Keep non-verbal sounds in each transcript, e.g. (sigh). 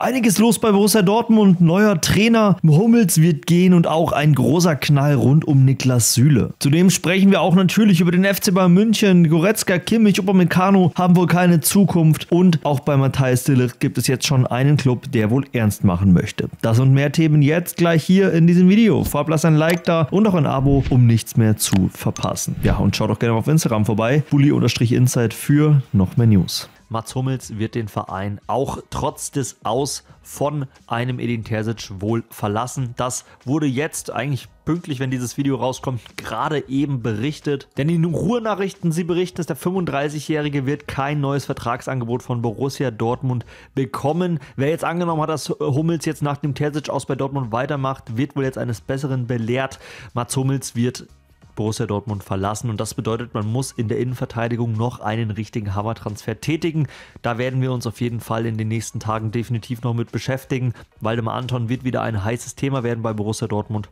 Einiges los bei Borussia Dortmund, neuer Trainer, Hummels wird gehen und auch ein großer Knall rund um Niklas Süle. Zudem sprechen wir auch natürlich über den FC Bayern München, Goretzka, Kimmich, Upamecano haben wohl keine Zukunft und auch bei Matthias Delicht gibt es jetzt schon einen Club, der wohl ernst machen möchte. Das und mehr Themen jetzt gleich hier in diesem Video. Vorab lasst ein Like da und auch ein Abo, um nichts mehr zu verpassen. Ja, und schaut doch gerne auf Instagram vorbei, bully-insight für noch mehr News. Mats Hummels wird den Verein auch trotz des Aus von einem Edin Terzic wohl verlassen. Das wurde jetzt eigentlich pünktlich, wenn dieses Video rauskommt, gerade eben berichtet. Denn die Ruhrnachrichten, sie berichten, dass der 35-Jährige wird kein neues Vertragsangebot von Borussia Dortmund bekommen. Wer jetzt angenommen hat, dass Hummels jetzt nach dem Terzic aus bei Dortmund weitermacht, wird wohl jetzt eines Besseren belehrt. Mats Hummels wird Borussia Dortmund verlassen. Und das bedeutet, man muss in der Innenverteidigung noch einen richtigen Hammertransfer tätigen. Da werden wir uns auf jeden Fall in den nächsten Tagen definitiv noch mit beschäftigen. Waldemar Anton wird wieder ein heißes Thema werden bei Borussia Dortmund.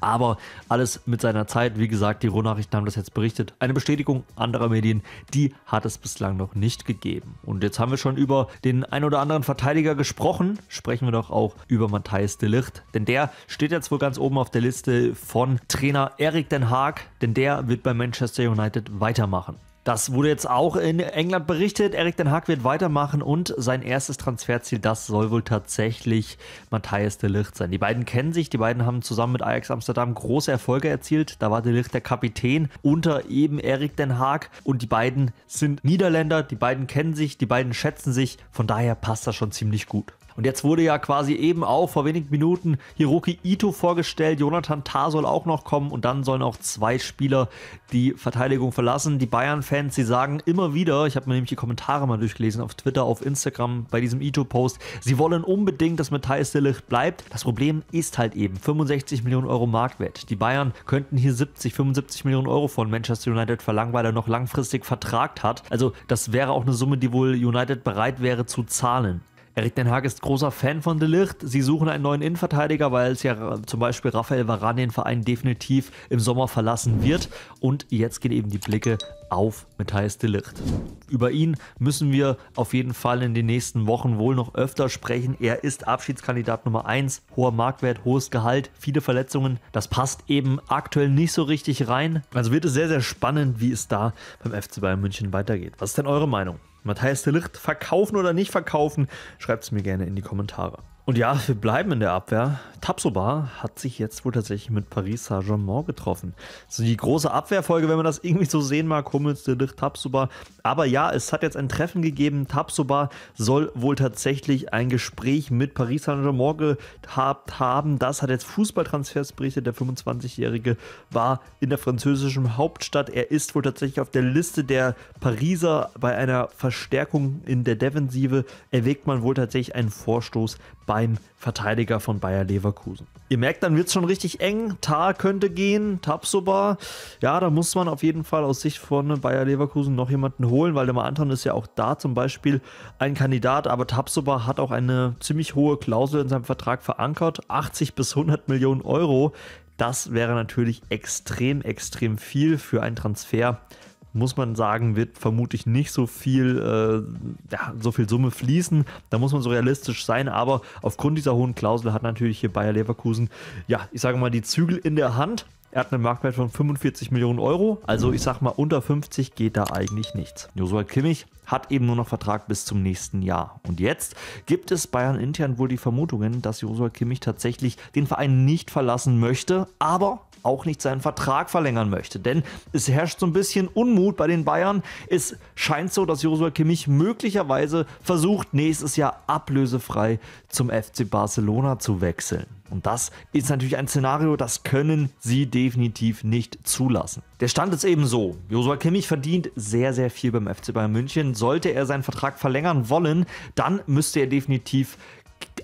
Aber alles mit seiner Zeit. Wie gesagt, die Rohnachrichten haben das jetzt berichtet. Eine Bestätigung anderer Medien, die hat es bislang noch nicht gegeben. Und jetzt haben wir schon über den ein oder anderen Verteidiger gesprochen. Sprechen wir doch auch über Matthias de Licht. Denn der steht jetzt wohl ganz oben auf der Liste von Trainer Erik Den Haag. Denn der wird bei Manchester United weitermachen. Das wurde jetzt auch in England berichtet. Erik Den Haag wird weitermachen und sein erstes Transferziel, das soll wohl tatsächlich Matthias de Ligt sein. Die beiden kennen sich, die beiden haben zusammen mit Ajax Amsterdam große Erfolge erzielt. Da war de Ligt der Kapitän unter eben Erik Den Haag und die beiden sind Niederländer, die beiden kennen sich, die beiden schätzen sich. Von daher passt das schon ziemlich gut. Und jetzt wurde ja quasi eben auch vor wenigen Minuten Hiroki Ito vorgestellt. Jonathan Tah soll auch noch kommen und dann sollen auch zwei Spieler die Verteidigung verlassen. Die Bayern-Fans, sie sagen immer wieder, ich habe mir nämlich die Kommentare mal durchgelesen auf Twitter, auf Instagram bei diesem Ito-Post, sie wollen unbedingt, dass Matthias Delicht bleibt. Das Problem ist halt eben 65 Millionen Euro Marktwert. Die Bayern könnten hier 70, 75 Millionen Euro von Manchester United verlangen, weil er noch langfristig vertragt hat. Also das wäre auch eine Summe, die wohl United bereit wäre zu zahlen. Erik Den Haag ist großer Fan von De Ligt. Sie suchen einen neuen Innenverteidiger, weil es ja zum Beispiel Raphael Varane den Verein definitiv im Sommer verlassen wird. Und jetzt gehen eben die Blicke auf Matthias De Ligt. Über ihn müssen wir auf jeden Fall in den nächsten Wochen wohl noch öfter sprechen. Er ist Abschiedskandidat Nummer 1. Hoher Marktwert, hohes Gehalt, viele Verletzungen. Das passt eben aktuell nicht so richtig rein. Also wird es sehr, sehr spannend, wie es da beim FC Bayern München weitergeht. Was ist denn eure Meinung? Matthias de Licht verkaufen oder nicht verkaufen? Schreibt es mir gerne in die Kommentare. Und ja, wir bleiben in der Abwehr. Tapsoba hat sich jetzt wohl tatsächlich mit Paris Saint-Germain getroffen. So die große Abwehrfolge, wenn man das irgendwie so sehen mag, Hummels, Delicht, Tapsoba. Aber ja, es hat jetzt ein Treffen gegeben. Tapsoba soll wohl tatsächlich ein Gespräch mit Paris Saint-Germain gehabt haben. Das hat jetzt Fußballtransfers berichtet. Der 25-Jährige war in der französischen Hauptstadt. Er ist wohl tatsächlich auf der Liste der Pariser bei einer Verstärkung in der Defensive. Erwägt man wohl tatsächlich einen Vorstoß beim Verteidiger von Bayer Leverkusen. Ihr merkt, dann wird es schon richtig eng. Tar könnte gehen, Tapsoba. Ja, da muss man auf jeden Fall aus Sicht von Bayer Leverkusen noch jemanden holen, weil der Anton ist ja auch da zum Beispiel ein Kandidat, aber Tapsoba hat auch eine ziemlich hohe Klausel in seinem Vertrag verankert, 80 bis 100 Millionen Euro. Das wäre natürlich extrem, extrem viel für einen Transfer muss man sagen, wird vermutlich nicht so viel, äh, ja, so viel Summe fließen. Da muss man so realistisch sein, aber aufgrund dieser hohen Klausel hat natürlich hier Bayer Leverkusen, ja, ich sage mal, die Zügel in der Hand. Er hat einen Marktwert von 45 Millionen Euro. Also ich sag mal, unter 50 geht da eigentlich nichts. Joshua Kimmich hat eben nur noch Vertrag bis zum nächsten Jahr. Und jetzt gibt es Bayern intern wohl die Vermutungen, dass Joshua Kimmich tatsächlich den Verein nicht verlassen möchte, aber auch nicht seinen Vertrag verlängern möchte. Denn es herrscht so ein bisschen Unmut bei den Bayern. Es scheint so, dass Joshua Kimmich möglicherweise versucht, nächstes Jahr ablösefrei zum FC Barcelona zu wechseln. Und das ist natürlich ein Szenario, das können sie definitiv nicht zulassen. Der Stand ist eben so: Joshua Kimmich verdient sehr, sehr viel beim FC Bayern München. Sollte er seinen Vertrag verlängern wollen, dann müsste er definitiv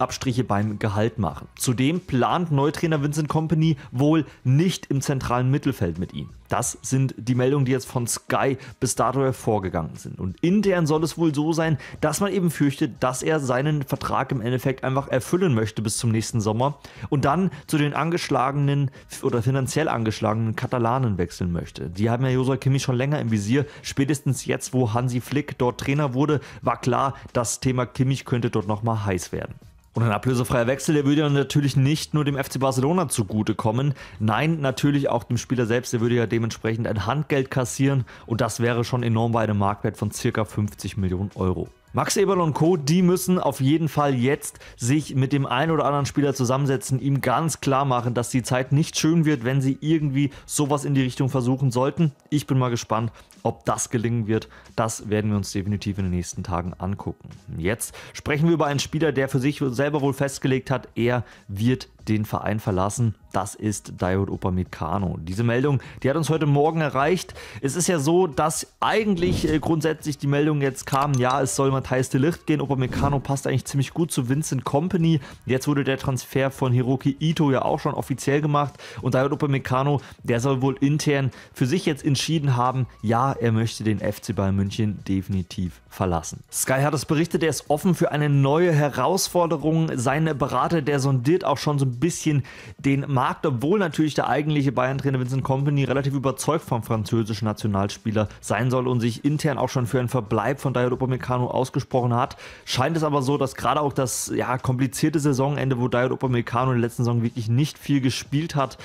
Abstriche beim Gehalt machen. Zudem plant Neutrainer Vincent Company wohl nicht im zentralen Mittelfeld mit ihm. Das sind die Meldungen, die jetzt von Sky bis dato hervorgegangen sind. Und intern soll es wohl so sein, dass man eben fürchtet, dass er seinen Vertrag im Endeffekt einfach erfüllen möchte bis zum nächsten Sommer und dann zu den angeschlagenen oder finanziell angeschlagenen Katalanen wechseln möchte. Die haben ja Josua Kimmich schon länger im Visier. Spätestens jetzt, wo Hansi Flick dort Trainer wurde, war klar, das Thema Kimmich könnte dort nochmal heiß werden. Und ein ablösefreier Wechsel, der würde ja natürlich nicht nur dem FC Barcelona zugutekommen, nein, natürlich auch dem Spieler selbst, der würde ja dementsprechend ein Handgeld kassieren und das wäre schon enorm bei einem Marktwert von circa 50 Millionen Euro. Max Eberl und Co., die müssen auf jeden Fall jetzt sich mit dem einen oder anderen Spieler zusammensetzen, ihm ganz klar machen, dass die Zeit nicht schön wird, wenn sie irgendwie sowas in die Richtung versuchen sollten. Ich bin mal gespannt, ob das gelingen wird. Das werden wir uns definitiv in den nächsten Tagen angucken. Jetzt sprechen wir über einen Spieler, der für sich selber wohl festgelegt hat, er wird den Verein verlassen. Das ist Diod Upamecano. Diese Meldung, die hat uns heute Morgen erreicht. Es ist ja so, dass eigentlich äh, grundsätzlich die Meldung jetzt kam, ja, es soll Matthias de Licht gehen. Upamecano passt eigentlich ziemlich gut zu Vincent Company. Jetzt wurde der Transfer von Hiroki Ito ja auch schon offiziell gemacht und Diod Upamecano, der soll wohl intern für sich jetzt entschieden haben, ja, er möchte den FC Bayern München definitiv verlassen. Sky hat es berichtet, er ist offen für eine neue Herausforderung. Sein Berater, der sondiert auch schon so ein bisschen den Markt, obwohl natürlich der eigentliche Bayern-Trainer Vincent Company relativ überzeugt vom französischen Nationalspieler sein soll und sich intern auch schon für einen Verbleib von Dayot Upamecano ausgesprochen hat. Scheint es aber so, dass gerade auch das ja, komplizierte Saisonende, wo Dayot Upamecano in der letzten Saison wirklich nicht viel gespielt hat,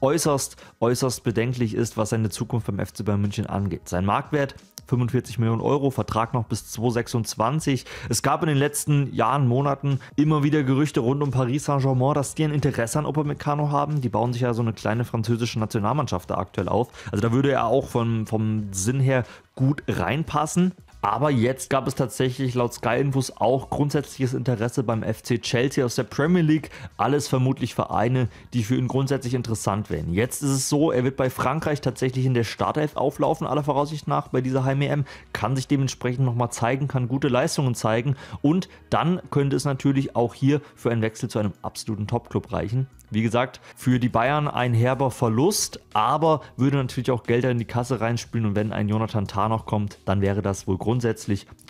äußerst, äußerst bedenklich ist, was seine Zukunft beim FC Bayern München angeht. Sein Marktwert 45 Millionen Euro, Vertrag noch bis 2026. Es gab in den letzten Jahren, Monaten immer wieder Gerüchte rund um Paris Saint-Germain, dass die ein Interesse an Upamecano haben. Die bauen sich ja so eine kleine französische Nationalmannschaft da aktuell auf. Also da würde er auch vom, vom Sinn her gut reinpassen. Aber jetzt gab es tatsächlich laut Sky Infos auch grundsätzliches Interesse beim FC Chelsea aus der Premier League. Alles vermutlich Vereine, die für ihn grundsätzlich interessant wären. Jetzt ist es so, er wird bei Frankreich tatsächlich in der Startelf auflaufen, aller Voraussicht nach, bei dieser Heim-EM. Kann sich dementsprechend nochmal zeigen, kann gute Leistungen zeigen. Und dann könnte es natürlich auch hier für einen Wechsel zu einem absoluten Top-Club reichen. Wie gesagt, für die Bayern ein herber Verlust, aber würde natürlich auch Gelder in die Kasse reinspielen und wenn ein Jonathan Tah noch kommt, dann wäre das wohl grundsätzlich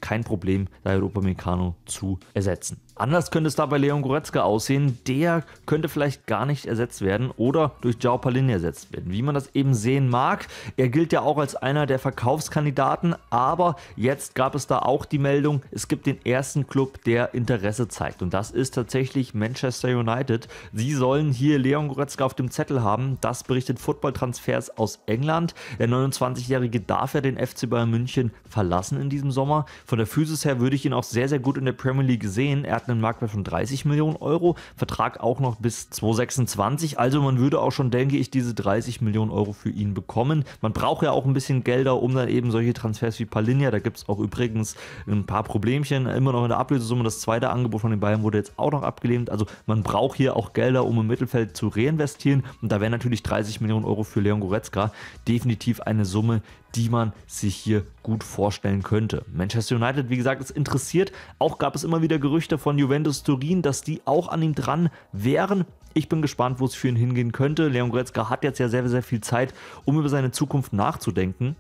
kein Problem, Dario Upamecano zu ersetzen. Anders könnte es da bei Leon Goretzka aussehen. Der könnte vielleicht gar nicht ersetzt werden oder durch Jao Palin ersetzt werden. Wie man das eben sehen mag. Er gilt ja auch als einer der Verkaufskandidaten, aber jetzt gab es da auch die Meldung, es gibt den ersten Club, der Interesse zeigt. Und das ist tatsächlich Manchester United. Sie sollen hier Leon Goretzka auf dem Zettel haben. Das berichtet Football Transfers aus England. Der 29-Jährige darf ja den FC Bayern München verlassen in diesem Sommer. Von der Physis her würde ich ihn auch sehr, sehr gut in der Premier League sehen. Er hat einen Marktwert von 30 Millionen Euro, Vertrag auch noch bis 2026. Also man würde auch schon, denke ich, diese 30 Millionen Euro für ihn bekommen. Man braucht ja auch ein bisschen Gelder, um dann eben solche Transfers wie Palinja, da gibt es auch übrigens ein paar Problemchen, immer noch in der Ablösesumme. Das zweite Angebot von den Bayern wurde jetzt auch noch abgelehnt. Also man braucht hier auch Gelder, um im Mittelfeld zu reinvestieren. Und da wären natürlich 30 Millionen Euro für Leon Goretzka definitiv eine Summe, die man sich hier gut vorstellen könnte. Manchester United, wie gesagt, ist interessiert. Auch gab es immer wieder Gerüchte von Juventus Turin, dass die auch an ihm dran wären. Ich bin gespannt, wo es für ihn hingehen könnte. Leon Goretzka hat jetzt ja sehr, sehr viel Zeit, um über seine Zukunft nachzudenken.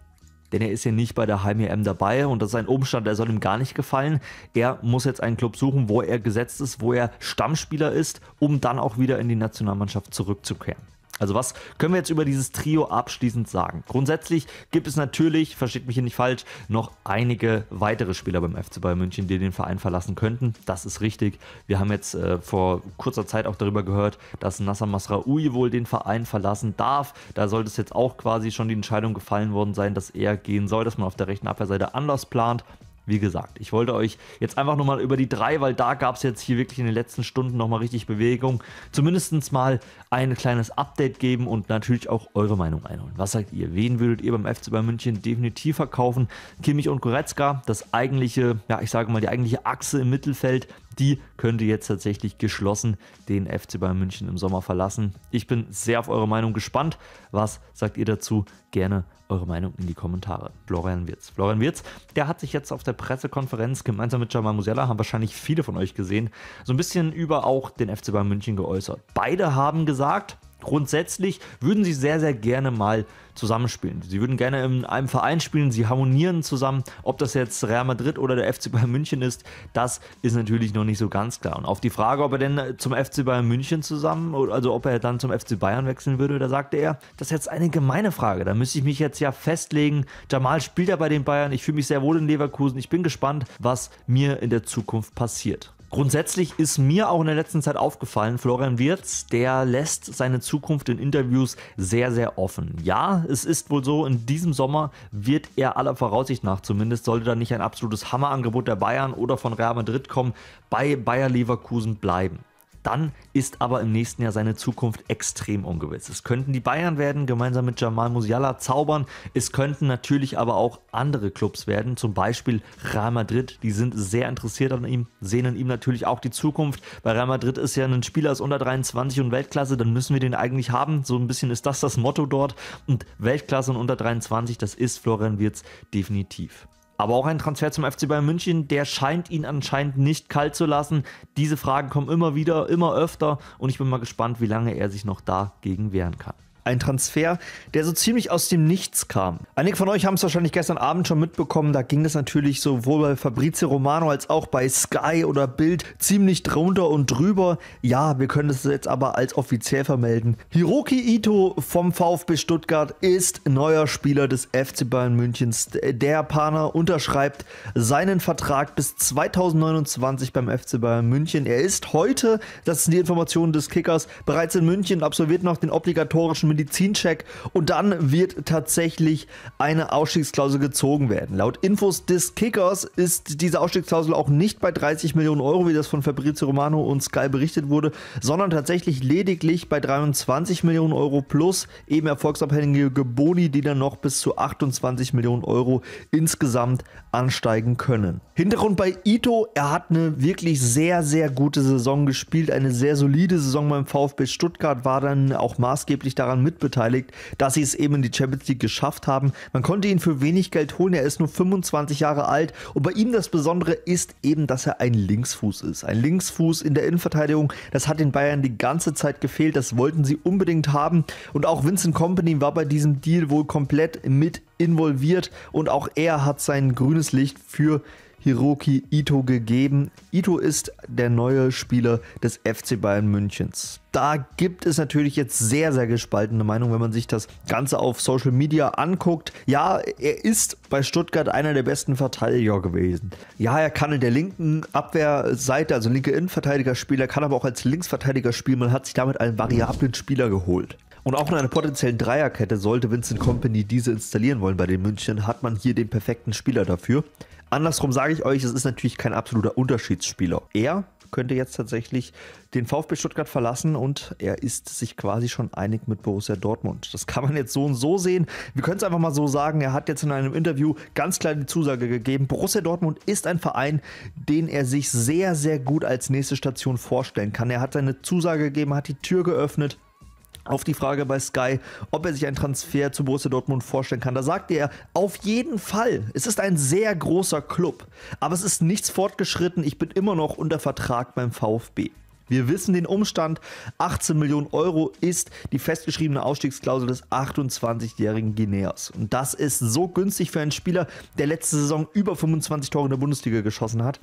Denn er ist ja nicht bei der Heim-EM dabei und das ist ein Umstand, der soll ihm gar nicht gefallen. Er muss jetzt einen Club suchen, wo er gesetzt ist, wo er Stammspieler ist, um dann auch wieder in die Nationalmannschaft zurückzukehren. Also was können wir jetzt über dieses Trio abschließend sagen? Grundsätzlich gibt es natürlich, versteht mich hier nicht falsch, noch einige weitere Spieler beim FC Bayern München, die den Verein verlassen könnten. Das ist richtig. Wir haben jetzt äh, vor kurzer Zeit auch darüber gehört, dass Nasser Masraoui wohl den Verein verlassen darf. Da sollte es jetzt auch quasi schon die Entscheidung gefallen worden sein, dass er gehen soll, dass man auf der rechten Abwehrseite anders plant. Wie gesagt, ich wollte euch jetzt einfach nochmal über die drei, weil da gab es jetzt hier wirklich in den letzten Stunden nochmal richtig Bewegung, zumindest mal ein kleines Update geben und natürlich auch eure Meinung einholen. Was sagt ihr? Wen würdet ihr beim FC Bayern München definitiv verkaufen? Kimmich und Goretzka, das eigentliche, ja, ich sage mal, die eigentliche Achse im Mittelfeld, die könnte jetzt tatsächlich geschlossen den FC Bayern München im Sommer verlassen. Ich bin sehr auf eure Meinung gespannt. Was sagt ihr dazu? Gerne eure Meinung in die Kommentare. Florian Wirz. Florian Wirz, der hat sich jetzt auf der Pressekonferenz gemeinsam mit Jamal Musiala, haben wahrscheinlich viele von euch gesehen, so ein bisschen über auch den FC Bayern München geäußert. Beide haben gesagt, Grundsätzlich würden sie sehr, sehr gerne mal zusammenspielen. Sie würden gerne in einem Verein spielen, sie harmonieren zusammen. Ob das jetzt Real Madrid oder der FC Bayern München ist, das ist natürlich noch nicht so ganz klar. Und auf die Frage, ob er denn zum FC Bayern München zusammen, also ob er dann zum FC Bayern wechseln würde, da sagte er, das ist jetzt eine gemeine Frage. Da müsste ich mich jetzt ja festlegen. Jamal spielt ja bei den Bayern, ich fühle mich sehr wohl in Leverkusen. Ich bin gespannt, was mir in der Zukunft passiert. Grundsätzlich ist mir auch in der letzten Zeit aufgefallen, Florian Wirz, der lässt seine Zukunft in Interviews sehr, sehr offen. Ja, es ist wohl so, in diesem Sommer wird er aller Voraussicht nach zumindest, sollte da nicht ein absolutes Hammerangebot der Bayern oder von Real Madrid kommen, bei Bayer Leverkusen bleiben. Dann ist aber im nächsten Jahr seine Zukunft extrem ungewiss. Es könnten die Bayern werden, gemeinsam mit Jamal Musiala zaubern. Es könnten natürlich aber auch andere Clubs werden, zum Beispiel Real Madrid. Die sind sehr interessiert an ihm, sehen in ihm natürlich auch die Zukunft. Bei Real Madrid ist ja ein Spieler aus unter 23 und Weltklasse, dann müssen wir den eigentlich haben. So ein bisschen ist das das Motto dort. Und Weltklasse und unter 23, das ist Florian Wirz definitiv. Aber auch ein Transfer zum FC Bayern München, der scheint ihn anscheinend nicht kalt zu lassen. Diese Fragen kommen immer wieder, immer öfter und ich bin mal gespannt, wie lange er sich noch dagegen wehren kann ein Transfer, der so ziemlich aus dem Nichts kam. Einige von euch haben es wahrscheinlich gestern Abend schon mitbekommen, da ging es natürlich sowohl bei Fabrizio Romano als auch bei Sky oder Bild ziemlich drunter und drüber. Ja, wir können es jetzt aber als offiziell vermelden. Hiroki Ito vom VfB Stuttgart ist neuer Spieler des FC Bayern Münchens. Der Japaner unterschreibt seinen Vertrag bis 2029 beim FC Bayern München. Er ist heute, das sind die Informationen des Kickers, bereits in München, absolviert noch den obligatorischen Medizincheck und dann wird tatsächlich eine Ausstiegsklausel gezogen werden. Laut Infos des Kickers ist diese Ausstiegsklausel auch nicht bei 30 Millionen Euro, wie das von Fabrizio Romano und Sky berichtet wurde, sondern tatsächlich lediglich bei 23 Millionen Euro plus eben erfolgsabhängige Boni, die dann noch bis zu 28 Millionen Euro insgesamt ansteigen können. Hintergrund bei Ito, er hat eine wirklich sehr, sehr gute Saison gespielt, eine sehr solide Saison beim VfB Stuttgart, war dann auch maßgeblich daran mitbeteiligt, dass sie es eben in die Champions League geschafft haben. Man konnte ihn für wenig Geld holen, er ist nur 25 Jahre alt. Und bei ihm das Besondere ist eben, dass er ein Linksfuß ist. Ein Linksfuß in der Innenverteidigung, das hat den Bayern die ganze Zeit gefehlt, das wollten sie unbedingt haben. Und auch Vincent Company war bei diesem Deal wohl komplett mit involviert. Und auch er hat sein grünes Licht für Hiroki Ito gegeben. Ito ist der neue Spieler des FC Bayern Münchens. Da gibt es natürlich jetzt sehr, sehr gespaltene Meinungen, wenn man sich das Ganze auf Social Media anguckt. Ja, er ist bei Stuttgart einer der besten Verteidiger gewesen. Ja, er kann in der linken Abwehrseite, also linke Innenverteidiger spielen, kann aber auch als Linksverteidiger spielen. Man hat sich damit einen variablen Spieler geholt. Und auch in einer potenziellen Dreierkette sollte Vincent Company diese installieren wollen bei den München, hat man hier den perfekten Spieler dafür. Andersrum sage ich euch, es ist natürlich kein absoluter Unterschiedsspieler. Er könnte jetzt tatsächlich den VfB Stuttgart verlassen und er ist sich quasi schon einig mit Borussia Dortmund. Das kann man jetzt so und so sehen. Wir können es einfach mal so sagen, er hat jetzt in einem Interview ganz klar die Zusage gegeben, Borussia Dortmund ist ein Verein, den er sich sehr, sehr gut als nächste Station vorstellen kann. Er hat seine Zusage gegeben, hat die Tür geöffnet auf die Frage bei Sky, ob er sich einen Transfer zu Borussia Dortmund vorstellen kann. Da sagte er, auf jeden Fall. Es ist ein sehr großer Club, aber es ist nichts fortgeschritten. Ich bin immer noch unter Vertrag beim VfB. Wir wissen den Umstand, 18 Millionen Euro ist die festgeschriebene Ausstiegsklausel des 28-jährigen Guineas. Und das ist so günstig für einen Spieler, der letzte Saison über 25 Tore in der Bundesliga geschossen hat.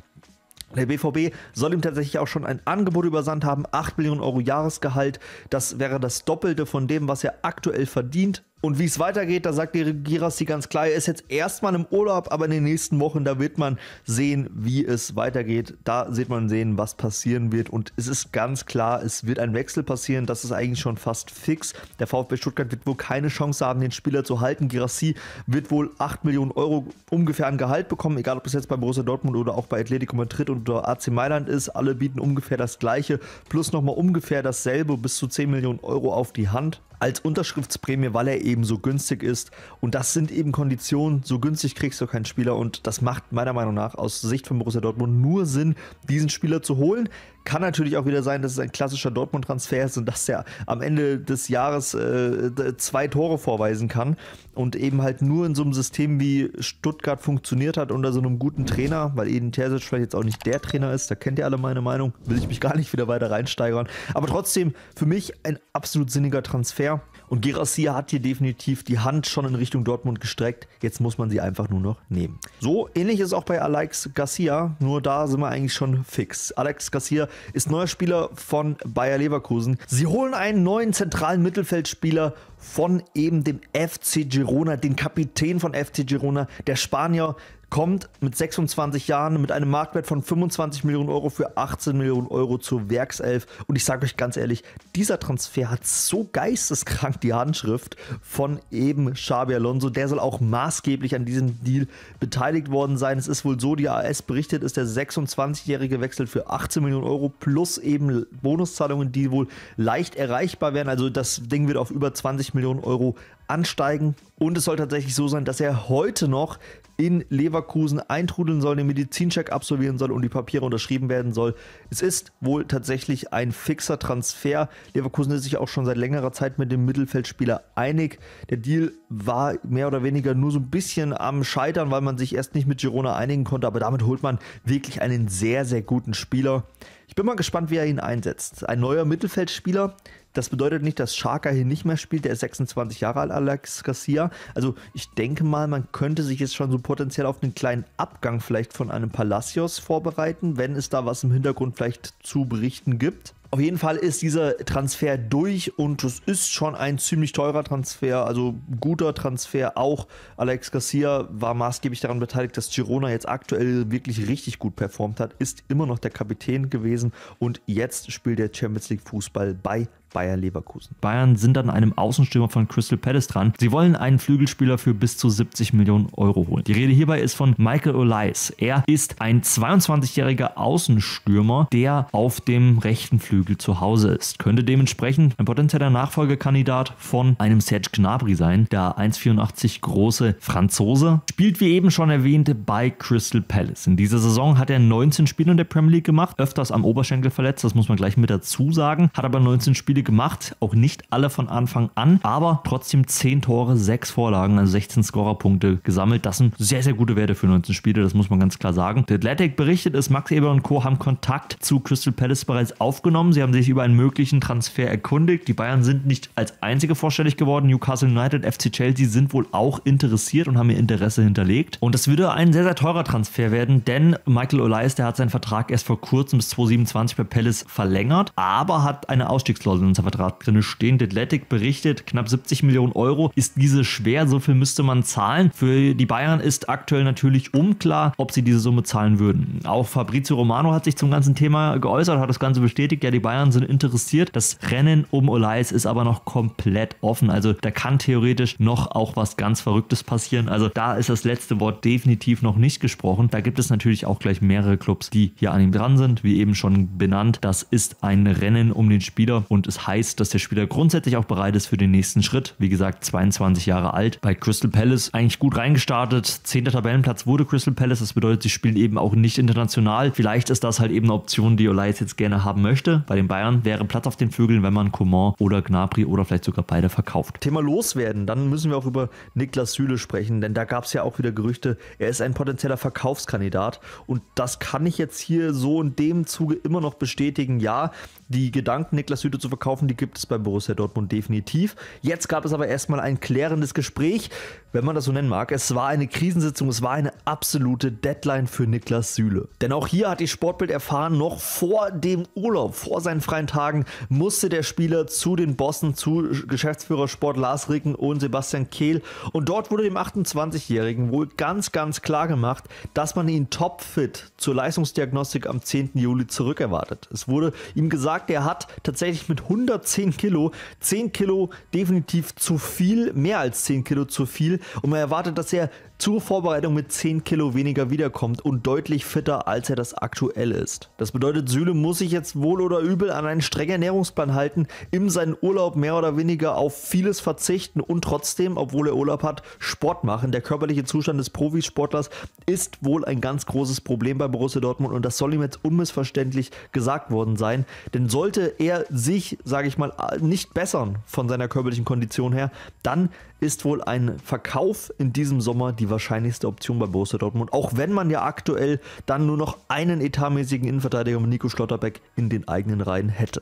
Der BVB soll ihm tatsächlich auch schon ein Angebot übersandt haben, 8 Millionen Euro Jahresgehalt. Das wäre das Doppelte von dem, was er aktuell verdient. Und wie es weitergeht, da sagt die Girassi ganz klar, er ist jetzt erstmal im Urlaub, aber in den nächsten Wochen, da wird man sehen, wie es weitergeht. Da sieht man sehen, was passieren wird. Und es ist ganz klar, es wird ein Wechsel passieren. Das ist eigentlich schon fast fix. Der VfB Stuttgart wird wohl keine Chance haben, den Spieler zu halten. Girassi wird wohl 8 Millionen Euro ungefähr an Gehalt bekommen, egal ob es jetzt bei Borussia Dortmund oder auch bei Atletico Madrid oder AC Mailand ist. Alle bieten ungefähr das gleiche, plus nochmal ungefähr dasselbe, bis zu 10 Millionen Euro auf die Hand. Als Unterschriftsprämie, weil er eben so günstig ist. Und das sind eben Konditionen, so günstig kriegst du keinen Spieler. Und das macht meiner Meinung nach aus Sicht von Borussia Dortmund nur Sinn, diesen Spieler zu holen. Kann natürlich auch wieder sein, dass es ein klassischer Dortmund-Transfer ist und dass er am Ende des Jahres äh, zwei Tore vorweisen kann und eben halt nur in so einem System wie Stuttgart funktioniert hat unter so einem guten Trainer, weil Edin Terzic vielleicht jetzt auch nicht der Trainer ist, da kennt ihr alle meine Meinung, will ich mich gar nicht wieder weiter reinsteigern. Aber trotzdem für mich ein absolut sinniger Transfer. Und Gerassia hat hier definitiv die Hand schon in Richtung Dortmund gestreckt. Jetzt muss man sie einfach nur noch nehmen. So ähnlich ist auch bei Alex Garcia, nur da sind wir eigentlich schon fix. Alex Garcia ist neuer Spieler von Bayer Leverkusen. Sie holen einen neuen zentralen Mittelfeldspieler von eben dem FC Girona, den Kapitän von FC Girona, der Spanier kommt mit 26 Jahren mit einem Marktwert von 25 Millionen Euro für 18 Millionen Euro zur Werkself. Und ich sage euch ganz ehrlich, dieser Transfer hat so geisteskrank die Handschrift von eben Xabi Alonso. Der soll auch maßgeblich an diesem Deal beteiligt worden sein. Es ist wohl so, die AS berichtet, ist der 26-jährige Wechsel für 18 Millionen Euro plus eben Bonuszahlungen, die wohl leicht erreichbar werden. Also das Ding wird auf über 20 Millionen Euro ansteigen. Und es soll tatsächlich so sein, dass er heute noch in Leverkusen eintrudeln soll, den Medizincheck absolvieren soll und die Papiere unterschrieben werden soll. Es ist wohl tatsächlich ein fixer Transfer. Leverkusen ist sich auch schon seit längerer Zeit mit dem Mittelfeldspieler einig. Der Deal war mehr oder weniger nur so ein bisschen am Scheitern, weil man sich erst nicht mit Girona einigen konnte, aber damit holt man wirklich einen sehr, sehr guten Spieler. Ich bin mal gespannt, wie er ihn einsetzt. Ein neuer Mittelfeldspieler, das bedeutet nicht, dass Scharker hier nicht mehr spielt. Der ist 26 Jahre alt, Alex Garcia. Also ich denke mal, man könnte sich jetzt schon so potenziell auf einen kleinen Abgang vielleicht von einem Palacios vorbereiten, wenn es da was im Hintergrund vielleicht zu berichten gibt. Auf jeden Fall ist dieser Transfer durch und es ist schon ein ziemlich teurer Transfer, also guter Transfer. Auch Alex Garcia war maßgeblich daran beteiligt, dass Girona jetzt aktuell wirklich richtig gut performt hat, ist immer noch der Kapitän gewesen und jetzt spielt der Champions League Fußball bei Bayer Leverkusen. Bayern sind an einem Außenstürmer von Crystal Palace dran. Sie wollen einen Flügelspieler für bis zu 70 Millionen Euro holen. Die Rede hierbei ist von Michael Olais. Er ist ein 22-jähriger Außenstürmer, der auf dem rechten Flügel zu Hause ist. Könnte dementsprechend ein potenzieller Nachfolgekandidat von einem Serge Gnabry sein, der 1,84 große Franzose. Spielt wie eben schon erwähnt bei Crystal Palace. In dieser Saison hat er 19 Spiele in der Premier League gemacht, öfters am Oberschenkel verletzt, das muss man gleich mit dazu sagen, hat aber 19 Spiele gemacht, auch nicht alle von Anfang an, aber trotzdem 10 Tore, 6 Vorlagen, also 16 Scorerpunkte gesammelt. Das sind sehr, sehr gute Werte für 19 Spiele, das muss man ganz klar sagen. Der Athletic berichtet es, Max Eber und Co. haben Kontakt zu Crystal Palace bereits aufgenommen. Sie haben sich über einen möglichen Transfer erkundigt. Die Bayern sind nicht als einzige vorstellig geworden. Newcastle United, FC Chelsea sind wohl auch interessiert und haben ihr Interesse hinterlegt. Und das würde ein sehr, sehr teurer Transfer werden, denn Michael Olias, der hat seinen Vertrag erst vor kurzem bis 2027 bei Palace verlängert, aber hat eine Ausstiegsklausel unser Vertrag drin stehen. Athletic berichtet, knapp 70 Millionen Euro ist diese schwer, so viel müsste man zahlen. Für die Bayern ist aktuell natürlich unklar, ob sie diese Summe zahlen würden. Auch Fabrizio Romano hat sich zum ganzen Thema geäußert, hat das Ganze bestätigt. Ja, die Bayern sind interessiert. Das Rennen um Olais ist aber noch komplett offen. Also da kann theoretisch noch auch was ganz Verrücktes passieren. Also da ist das letzte Wort definitiv noch nicht gesprochen. Da gibt es natürlich auch gleich mehrere Clubs, die hier an ihm dran sind, wie eben schon benannt. Das ist ein Rennen um den Spieler und es heißt, dass der Spieler grundsätzlich auch bereit ist für den nächsten Schritt. Wie gesagt, 22 Jahre alt. Bei Crystal Palace eigentlich gut reingestartet. Zehnter Tabellenplatz wurde Crystal Palace. Das bedeutet, sie spielen eben auch nicht international. Vielleicht ist das halt eben eine Option, die Olais jetzt gerne haben möchte. Bei den Bayern wäre Platz auf den Vögeln, wenn man Coman oder Gnabry oder vielleicht sogar beide verkauft. Thema loswerden. Dann müssen wir auch über Niklas Süle sprechen, denn da gab es ja auch wieder Gerüchte, er ist ein potenzieller Verkaufskandidat. Und das kann ich jetzt hier so in dem Zuge immer noch bestätigen. Ja, die Gedanken, Niklas Süle zu verkaufen, die gibt es bei Borussia Dortmund definitiv. Jetzt gab es aber erstmal ein klärendes Gespräch, wenn man das so nennen mag. Es war eine Krisensitzung, es war eine absolute Deadline für Niklas Süle. Denn auch hier hat die Sportbild erfahren, noch vor dem Urlaub, vor seinen freien Tagen, musste der Spieler zu den Bossen, zu Geschäftsführer Sport Lars Ricken und Sebastian Kehl. Und dort wurde dem 28-Jährigen wohl ganz, ganz klar gemacht, dass man ihn topfit zur Leistungsdiagnostik am 10. Juli zurückerwartet. Es wurde ihm gesagt, er hat tatsächlich mit 110 Kilo. 10 Kilo definitiv zu viel, mehr als 10 Kilo zu viel. Und man erwartet, dass er zur Vorbereitung mit 10 Kilo weniger wiederkommt und deutlich fitter, als er das aktuell ist. Das bedeutet, Süle muss sich jetzt wohl oder übel an einen strengen Ernährungsplan halten, in seinen Urlaub mehr oder weniger auf vieles verzichten und trotzdem, obwohl er Urlaub hat, Sport machen. Der körperliche Zustand des Profisportlers ist wohl ein ganz großes Problem bei Borussia Dortmund und das soll ihm jetzt unmissverständlich gesagt worden sein. Denn sollte er sich, sage ich mal, nicht bessern von seiner körperlichen Kondition her, dann ist wohl ein Verkauf in diesem Sommer die wahrscheinlichste Option bei Borussia Dortmund. Auch wenn man ja aktuell dann nur noch einen etatmäßigen Innenverteidiger mit Nico Schlotterbeck in den eigenen Reihen hätte.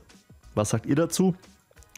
Was sagt ihr dazu?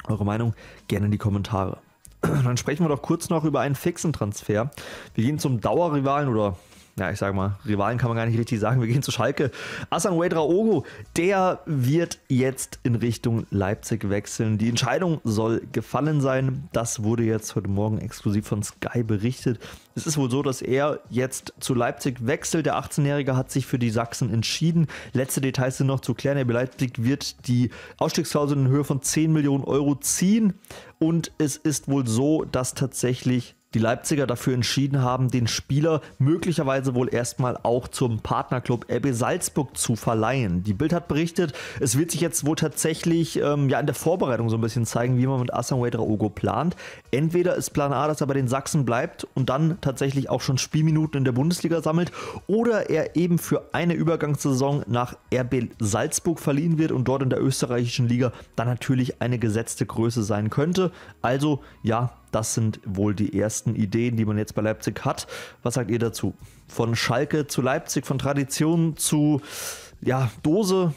Eure Meinung gerne in die Kommentare. (clears throat) Dann sprechen wir doch kurz noch über einen fixen Transfer. Wir gehen zum Dauerrivalen oder ja, ich sage mal, Rivalen kann man gar nicht richtig sagen. Wir gehen zu Schalke. Asan Wedraogo, der wird jetzt in Richtung Leipzig wechseln. Die Entscheidung soll gefallen sein. Das wurde jetzt heute Morgen exklusiv von Sky berichtet. Es ist wohl so, dass er jetzt zu Leipzig wechselt. Der 18-Jährige hat sich für die Sachsen entschieden. Letzte Details sind noch zu klären. Der Leipzig wird die Ausstiegsklausel in Höhe von 10 Millionen Euro ziehen. Und es ist wohl so, dass tatsächlich die Leipziger dafür entschieden haben, den Spieler möglicherweise wohl erstmal auch zum Partnerclub RB Salzburg zu verleihen. Die Bild hat berichtet, es wird sich jetzt wohl tatsächlich ähm, ja in der Vorbereitung so ein bisschen zeigen, wie man mit Asan Ogo plant. Entweder ist Plan A, dass er bei den Sachsen bleibt und dann tatsächlich auch schon Spielminuten in der Bundesliga sammelt, oder er eben für eine Übergangssaison nach RB Salzburg verliehen wird und dort in der österreichischen Liga dann natürlich eine gesetzte Größe sein könnte. Also ja, das sind wohl die ersten Ideen, die man jetzt bei Leipzig hat. Was sagt ihr dazu? Von Schalke zu Leipzig, von Tradition zu ja, Dose.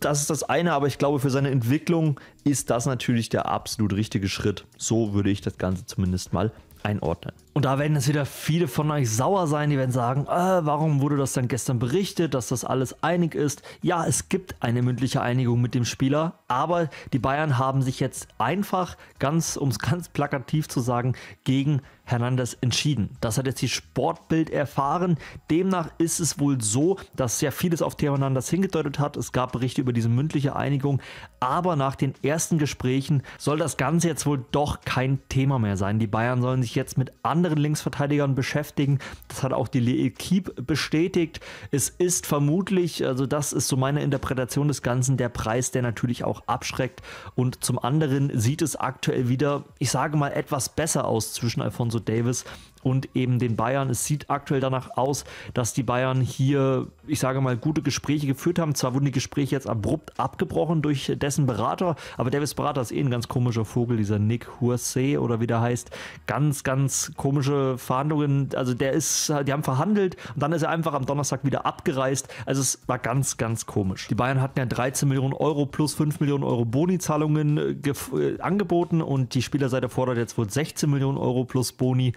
Das ist das eine, aber ich glaube, für seine Entwicklung ist das natürlich der absolut richtige Schritt. So würde ich das Ganze zumindest mal einordnen. Und da werden jetzt wieder viele von euch sauer sein, die werden sagen, äh, warum wurde das dann gestern berichtet, dass das alles einig ist. Ja, es gibt eine mündliche Einigung mit dem Spieler, aber die Bayern haben sich jetzt einfach, ganz, um es ganz plakativ zu sagen, gegen Hernandez entschieden. Das hat jetzt die Sportbild erfahren. Demnach ist es wohl so, dass ja vieles auf Theo Hernandez hingedeutet hat. Es gab Berichte über diese mündliche Einigung, aber nach den ersten Gesprächen soll das Ganze jetzt wohl doch kein Thema mehr sein. Die Bayern sollen sich jetzt mit anderen anderen Linksverteidigern beschäftigen. Das hat auch die L'Equipe bestätigt. Es ist vermutlich, also das ist so meine Interpretation des Ganzen, der Preis, der natürlich auch abschreckt. Und zum anderen sieht es aktuell wieder, ich sage mal, etwas besser aus zwischen Alfonso Davis und eben den Bayern. Es sieht aktuell danach aus, dass die Bayern hier, ich sage mal, gute Gespräche geführt haben. Zwar wurden die Gespräche jetzt abrupt abgebrochen durch dessen Berater, aber Davis Berater ist eh ein ganz komischer Vogel, dieser Nick Hursey oder wie der heißt. Ganz, ganz komische Verhandlungen. Also der ist, die haben verhandelt und dann ist er einfach am Donnerstag wieder abgereist. Also es war ganz, ganz komisch. Die Bayern hatten ja 13 Millionen Euro plus 5 Millionen Euro Boni-Zahlungen äh, angeboten und die Spielerseite fordert jetzt wohl 16 Millionen Euro plus Boni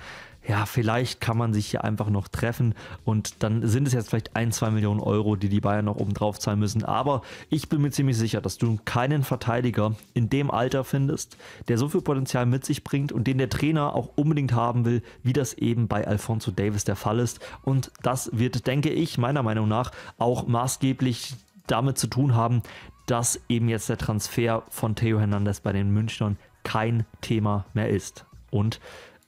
ja, vielleicht kann man sich hier einfach noch treffen und dann sind es jetzt vielleicht ein, zwei Millionen Euro, die die Bayern noch oben drauf zahlen müssen. Aber ich bin mir ziemlich sicher, dass du keinen Verteidiger in dem Alter findest, der so viel Potenzial mit sich bringt und den der Trainer auch unbedingt haben will, wie das eben bei Alfonso Davis der Fall ist. Und das wird, denke ich, meiner Meinung nach auch maßgeblich damit zu tun haben, dass eben jetzt der Transfer von Theo Hernandez bei den Münchnern kein Thema mehr ist. Und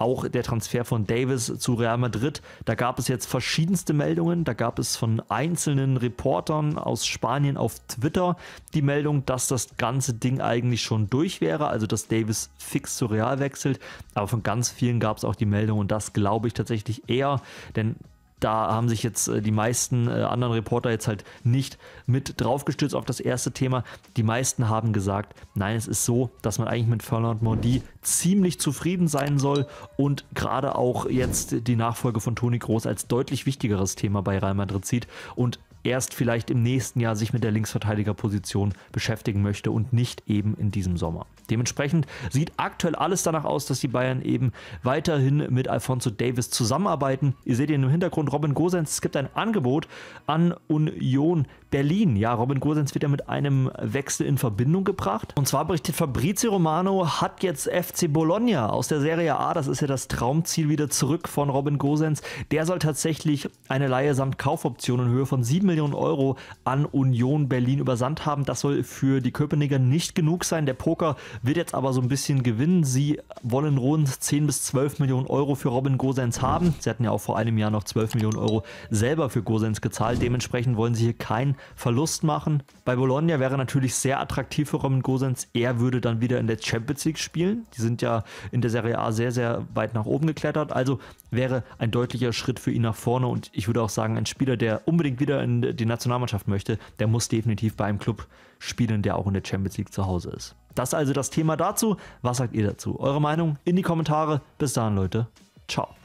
auch der Transfer von Davis zu Real Madrid. Da gab es jetzt verschiedenste Meldungen. Da gab es von einzelnen Reportern aus Spanien auf Twitter die Meldung, dass das ganze Ding eigentlich schon durch wäre, also dass Davis fix zu Real wechselt. Aber von ganz vielen gab es auch die Meldung und das glaube ich tatsächlich eher, denn da haben sich jetzt äh, die meisten äh, anderen Reporter jetzt halt nicht mit draufgestützt auf das erste Thema. Die meisten haben gesagt, nein, es ist so, dass man eigentlich mit Fernand Mondi ziemlich zufrieden sein soll und gerade auch jetzt die Nachfolge von Toni Groß als deutlich wichtigeres Thema bei Real Madrid sieht und erst vielleicht im nächsten Jahr sich mit der Linksverteidigerposition beschäftigen möchte und nicht eben in diesem Sommer. Dementsprechend sieht aktuell alles danach aus, dass die Bayern eben weiterhin mit Alfonso Davis zusammenarbeiten. Ihr seht hier im Hintergrund Robin Gosens, es gibt ein Angebot an Union Berlin. Ja, Robin Gosens wird ja mit einem Wechsel in Verbindung gebracht. Und zwar berichtet Fabrizio Romano, hat jetzt FC Bologna aus der Serie A, das ist ja das Traumziel, wieder zurück von Robin Gosens. Der soll tatsächlich eine Leihe samt Kaufoption in Höhe von 7 Millionen Euro an Union Berlin übersandt haben. Das soll für die Köpenicker nicht genug sein. Der Poker wird jetzt aber so ein bisschen gewinnen. Sie wollen rund 10 bis 12 Millionen Euro für Robin Gosens haben. Sie hatten ja auch vor einem Jahr noch 12 Millionen Euro selber für Gosens gezahlt. Dementsprechend wollen sie hier keinen Verlust machen. Bei Bologna wäre natürlich sehr attraktiv für Robin Gosens. Er würde dann wieder in der Champions League spielen. Die sind ja in der Serie A sehr, sehr weit nach oben geklettert. Also wäre ein deutlicher Schritt für ihn nach vorne. Und ich würde auch sagen, ein Spieler, der unbedingt wieder in die Nationalmannschaft möchte, der muss definitiv bei einem Club spielen, der auch in der Champions League zu Hause ist. Das also das Thema dazu. Was sagt ihr dazu? Eure Meinung in die Kommentare. Bis dahin, Leute. Ciao.